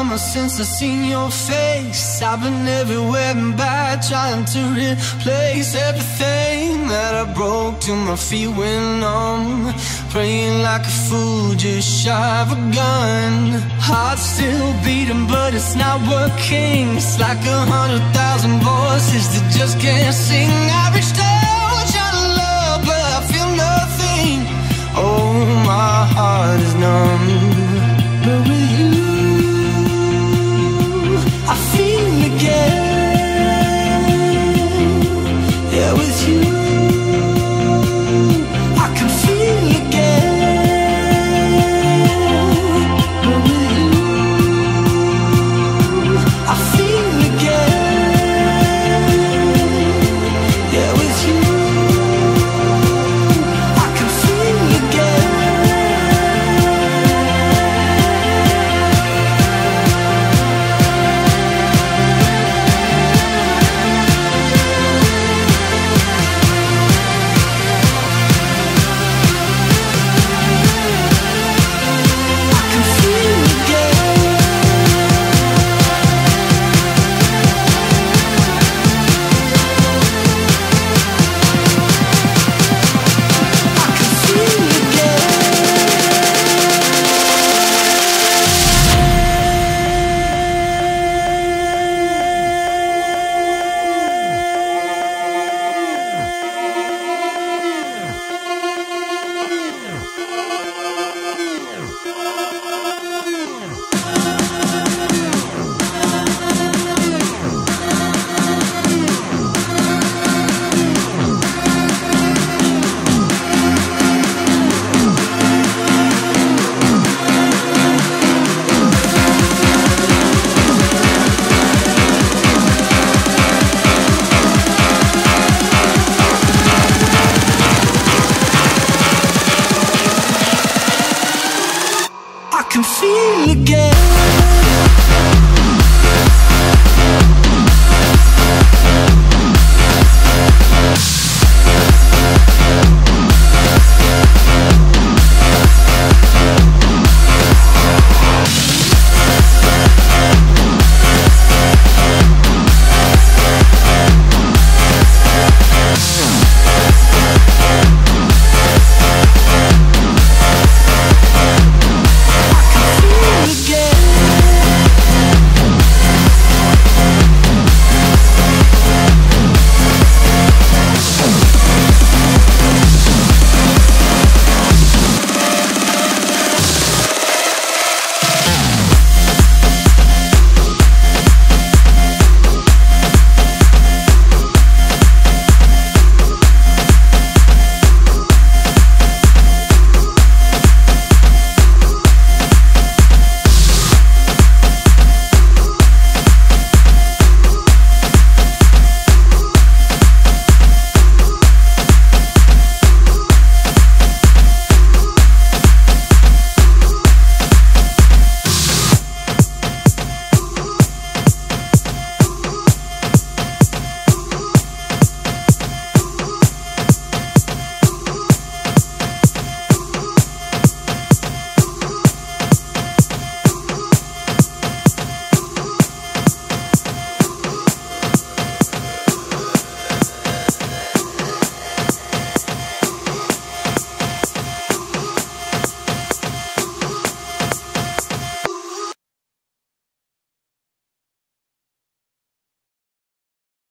summer since I seen your face. I've been everywhere and back Trying to replace everything that I broke Till my feet went numb Praying like a fool just shy of a gun. Heart still beating but it's not working. It's like a hundred thousand voices that just can't sing can feel again.